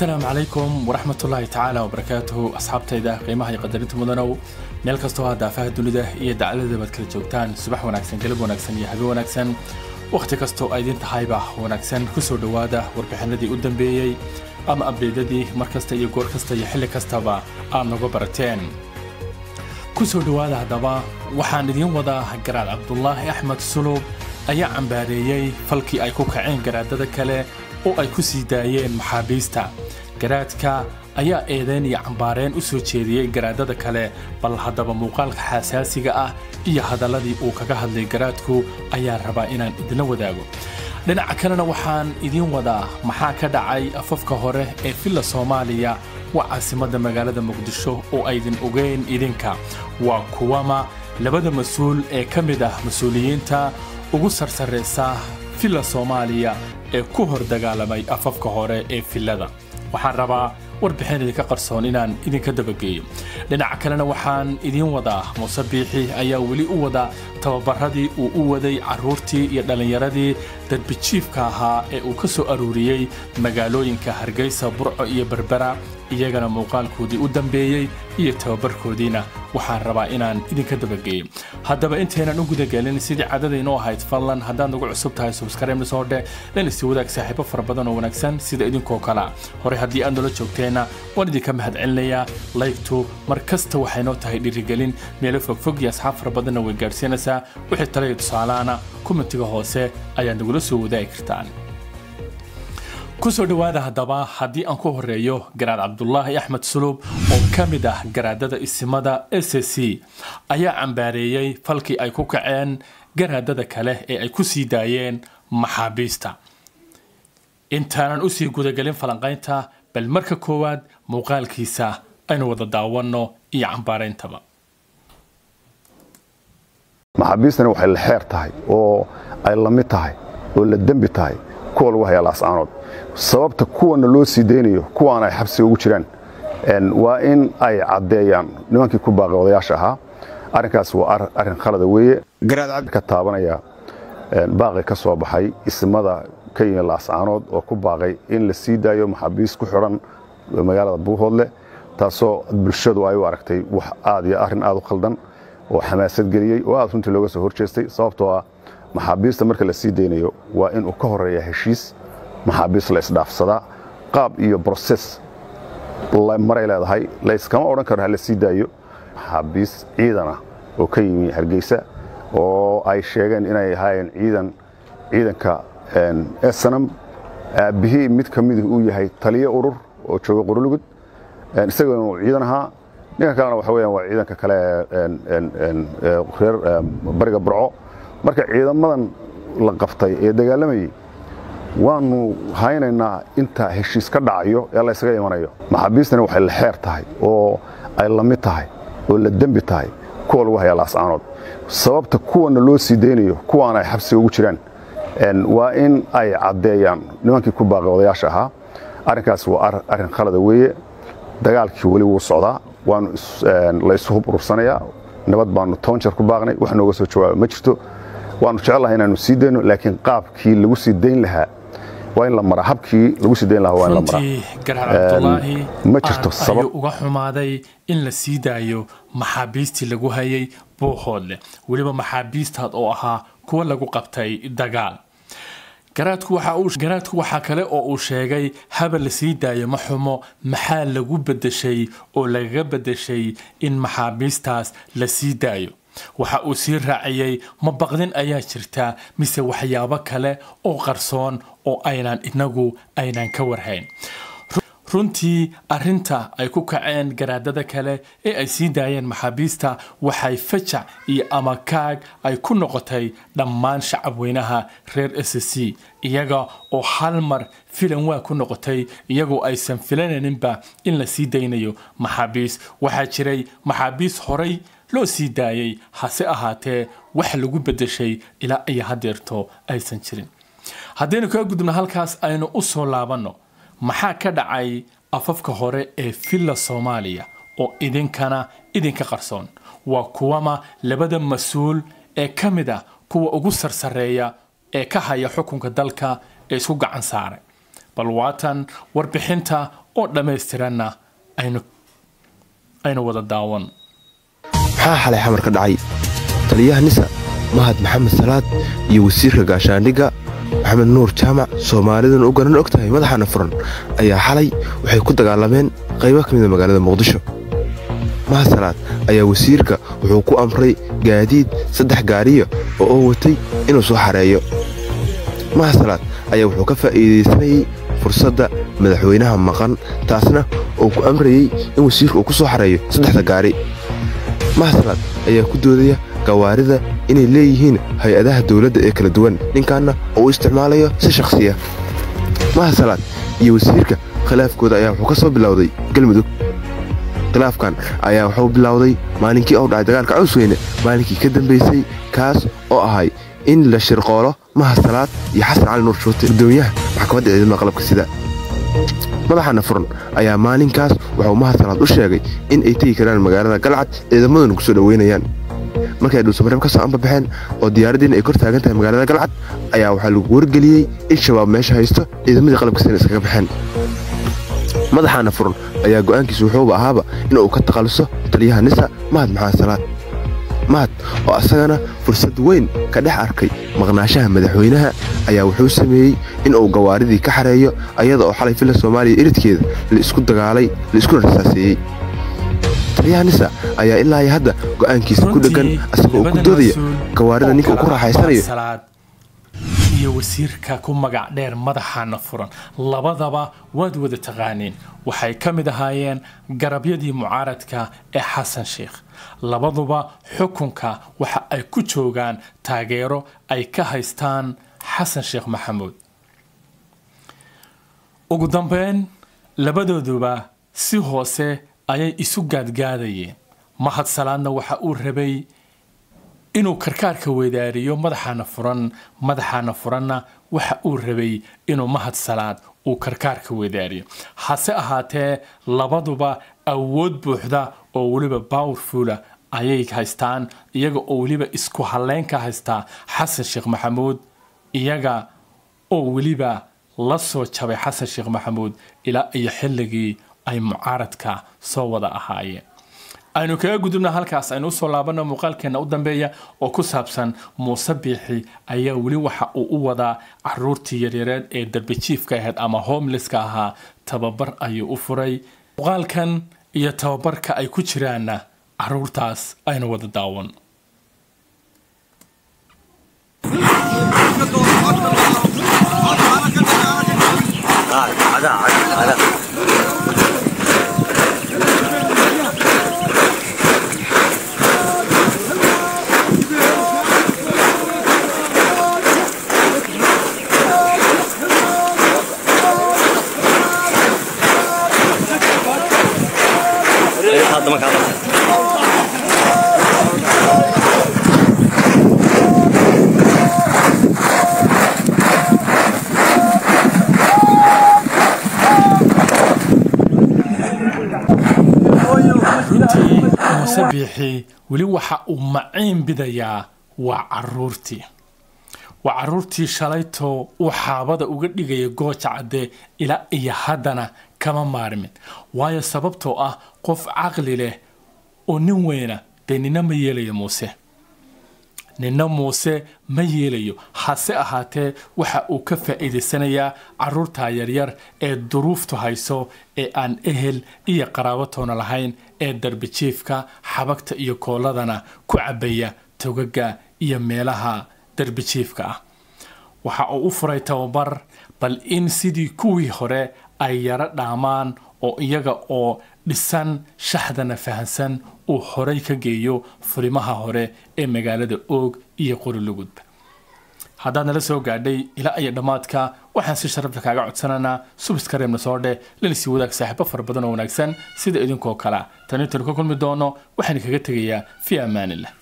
asalaamu calaykum waraxmatullaahi tacaala wabarakaatuhu asxaabtayda qiimaha iyo qadarinta mudanow meel kastoo aa daafaha dunida iyo dacladada baad kala joogtaan subax wanaagsan galab wanaagsan iyo habe wanaagsan. Wakhti kastoo ay idin tahayba wanaagsan ku soo dhowaada warbixinadii u dambeeyey ama abdeedadii mar kasta iyo goor kasta iyo xilli kastaba aad noga barateen. Kusoo dhowaada haddaba waxaan idiin wadaa garaad cabdulaahi axmed sulub ayaa cambaareeyey falkii ay ku kaceen garaadada kale oo ay ku sii daayeen maxaabiista garaadka ayaa eedayn iyo cambaareen u soo jeediyey garaadada kale bal haddaba muuqaalka xasaasiga ah iyo hadalladii uu kaga hadlay garaadku ayaa rabaa inaan idinla wadaago. Dhinaca kalena waxaan idiin wadaa maxaa ka dhacay afafka hore ee villa soomaaliya waa caasimadda magaalada muqdisho oo aydin ogeyn idinka. Waa kuwama labada mas'uul ee ka mid ah mas'uuliyiinta ugu sarsarraysa villa soomaaliya ee ku hor dagaalamay afafka hore ee villada waxaan rabaa warbixin idinka qarsoon inaan idinka dabageeyo dhinaca kalena waxaan idiin wadaa. Muuse biixi ayaa weli u wada tababaradii uu u waday carruurtii iyo dhallinyaradii darbijiifka ahaa ee uu ka soo aruuriyey magaalooyinka hargeysa burco iyo berbera iyagana muuqaalkoodii u dambeeyey iyo tababarkoodiina. Waxaan rabaa inaan idinka dabageeyo haddaba intaynan u gudagelin sidii cadadaynoo ahayd fadlan haddaad nagu cusub tahay subskaraybna soo dheh lanisi wadaag saaxiibo fara badan oo wanaagsan sida idinkoo kalea hore haddii aad noola joogteenna waan idinka mahadcelinayaa laygtu mar kasta waxay noo tahay dhiirigelin. Meelo fogfog iyo asxaab fara badanna way gaadhsiinaysaa wixii talaya tusaalaana kumentiga hoose ayaad nagula soo wadaagi kartaan. Kusoo dhowaada haddaba haddii aan ku horeeyo garaad cabdulaahi axmed sulub oo ka mid ah garaadada isimada s c ayaa cambaareeyey falkii ay ku kaceen garaadada kale ee ay ku sii daayeen maxaabiista. Intaanan u sii gudagelin falanqaynta bal marka koowaad muuqaalkiisa aynu wada daawanno iyo cambaarayntaba maxaabiistani waxay la xeer tahay oo ay la mid tahay oo la dembi tahay kuwa lagu hayaa laascaanood sababta kuwana loo sii daynayo kuwaan ay xabsiga ugu jiraan waa in ay caddeeyaan. Nimankii ku baaqay odayaasha ahaa arrinkaas waa arrin khalada weeye. Ka taabanaya baaqi ka soo baxay ismada ka yimi laascaanood oo ku baaqay in la sii daayo maxaabiis ku xidhan magaalada buuhoodle taasoo bulshadu ay u aragtay wax aad iyo arrin aad u khaldan oo xamaasad geliyey oo aad runtii looga soo horjeestay sababtoo ah maxaabiista marka la sii daynayo waa inuu ka horreeya heshiis maxaabiis la isdhaafsadaa qaab iyo broses maray leedahay layskama odhan karo ha sii daayo maxaabiis ciidana oo ka yimi hargeysa oo ay sheegeen inay ahaayeen ciidan ciidanka esanam aabbihii mid ka midu uu yahay taliyo urur oo jooga qorolugud isagana ciidan ahaa. Ninka kalena waxa weyaan waa ciidanka kale reer bariga burco. Marka ciidamadan la qaftay ee dagaalamayey waanu haynaynaa inta heshiis ka dhacayo ee laysaga imanayo. Maxaabiistani waxay la xeer tahay oo ay la mid tahay oo la dembi tahay kuwa lagu hayaa laascaanood. Sababta kuwana loo sii daynayo kuwaan ay xabsiga ugu jiraan waa in ay caddeeyaan nimankii ku baaqay odayaasha ahaa. Arrinkaas waa arrin khalada weeye. Dagaalkii weli wuu socdaa. Waanu la isu hub urursanayaa nabad baanu toban jeer ku baaqnay. Wax nooga soo jawaaba ma jirto. Waanu jecellahay inaanu sii dayno laakiin qaabkii lagu sii dayn lahaa waa in la maraa habkii lagu sii dayn lahaa waa in la maraa cabdulaahi ma jirto sabab. uga xumaaday in la sii daayo maxaabiistii lagu hayay buuhoodle weliba maxaabiistaad oo ahaa kuwa lagu qabtay dagaal. Garaadku waxaa kale oo uu sheegay haba la sii daayo ma xumo maxaa lagu bedeshay oo lagaga bedeshay in maxaabiistaas la sii daayo? Waxa uu sii raaciyey ma baqdin ayaa jirta mise waxyaabo kale oo qarsoon oo aynan inagu aynan ka warhayn runtii arrinta ay ku kaceen garaadada kale ee ay sii daayeen maxaabiista waxay fajac iyo amakaag ay ku noqotay dhammaan shacabweynaha reer s c iyaga oo hal mar filan waa ku noqotay iyagoo aysan filanayninba in la sii daynayo maxaabiis. Waxaa jiray maxaabiis horay loo sii daayey hase ahaatee wax lagu bedeshay ilaa iyo hadeerto aysan jirin. Haddaynu kaga gudubno halkaas aynu u soo laabanno maxaa ka dhacay afafka hore ee villa soomaaliya oo idinkana idinka qarsoon? Waa kuwama labada mas'uul ee ka mid ah kuwa ugu sarsareeya ee ka haya xukunka dalka ee isku gacan saaray bal waatan warbixinta oo dhammaystiranna aynu aynu wada daawan. Maxaa xalay xamar ka dhacay. Taliyaha nisa mahad maxamed salaad iyo wasiirka gaashaandhigga maxamed nuur jaamac soomaaliduna u garan og tahay madaxaana furan ayaa xalay waxay ku dagaalameen qaybo ka mida magaalada muqdisho. Mahad salaad ayaa wasiirka wuxuu ku amray gaadiid saddex gaariya oo oo watay inuu soo xareeyo. Mahad salaad ayaa wuxuu ka faa'iidaysanayey fursadda madaxweynaha maqan taasna uu ku amrayey in wasiirka uu ku soo xareeyo saddexda gaari. Mahasalaad ayaa ku doodaya gawaarida inay leeyihiin hay'adaha dawladda ee kala duwan. Ninkaanna oo u isticmaalayo si shakhsiya. Mahasalaad iyo wasiirka khilaafkooda ayaa wuxuu ka soo bilowday galmudug. Khilaafkan ayaa wuxuu bilowday maalinkii ou dhacay dagaalka cawsweyne maalinkii ka dambaysay kaas oo ahay in la shirqoolo. Mahasalaad iyo xasan cali nuur shuute gudoomiyaha maxkamadda ciidamada qalabka sida. Madaxana furan ayaa maalinkaas wuxuu mahasalaad u sheegay in ay tegi karaan magaalada galcad ciidamaduna ku soo dhoweynayaan markii ay dhuusamareeb ka soo ambabaxeen oo diyaaraddiina ay kor taagan tahay magaalada galcad ayaa waxaa lagu wargeliyey in shabaab meesha haysto ciidamadii qalabka sina iskaga baxeen. Madaxaana furan ayaa go'aankiisu wuxuuba ahaaba inuu ka takhalluso taliyaha nisa mahad maxamed mahad oo asagana fursad weyn ka dhex arkay maqnaashaha madaxweynaha ayaa wuxuu sameeyey in uu gawaaridii ka xareeyo ayada oo xalay filla soomaaliya iridkeeda la isku dagaalay la iskuna rasaaseeyey taliyaha nisa ayaa ilaa iyo hadda go'aankiisa ku dheggan asagoo uu ku doodaya gawaarida ninka uu ku raaxaysanayo iyo wasiirka ku magac dheer madaxaana furan. Labadaba waad wada taqaaniin. Waxay ka mid ahaayeen garabyadii mucaaradka ee xasan sheikh. Labaduba xukunka waxa ay ku joogaan taageero ay ka haystaan xasan sheekh maxamuud. Ugu dambeyn labadooduba si hoose ayay isu gaadgaadayeen. Mahad salaadna waxa uu rabay inuu karkaarka weydaariyo madaxaana furan madaxaana furanna waxa uu rabay inuu mahad salaad uu karkaarka weydaariyo hase ahaatee labaduba awood buuxda oo weliba powerfula ayay haystaan iyaga oo weliba isku halleyn ka haystaa xasan sheekh maxamuud iyaga oo weliba la soo jabay xasan sheekh maxamuud ilaa iyo xilligii ay mucaaradka soo wada ahaayeen aynu kaga gudubna halkaas aynu u soo laabano muuqaalkeena u dambeeya oo ku saabsan muuse biixi ayaa weli waxa uu u wadaa caruurtii yaryareed ee darbijiifka ahayd ama homelesska ahaa tababar ayuu u furay. Muuqaalkan iyo tababarka ay ku jiraanna caruurtaas aynu wada daawan muuse biixi weli waxa uu maciin bidayaa waa caruurtii. Waa caruurtii shalayto uu xaabada uga dhigaya gooja cadde ilaa iyo haddana kama maarmin. Waayo sababtoo ah qof caqli leh oo nin weyna dee nina ma yeelayo muuse nina muuse ma yeelayo. Hase ahaatee waxa uu ka faa'iidaysanayaa carruurta yaryar ee duruuftu hayso ee aan ehel iyo qaraabatoona lahayn ee darbijiifka xabagta iyo kooladana ku cabaya togaga iyo meelaha darbijiifka ah. Waxa uu u furay tababar bal in sidii kuwii hore ay yaro dhaamaan oo iyaga oo dhisan shaxdana fahansan uu horay ka geeyo furimaha hore ee magaalada oog iyo qorilugudba haddaad nala soo gaadhay ilaa iyo dhammaadka waxaan si sharafta kaaga codsananaa subiskareebna soo dheh lana sii wadaag saaxiibo fara badan oo wanaagsan sida idinkoo kale. Tani tanu ka kulmi doono waxaan kaga tegayaa fii ammaanillah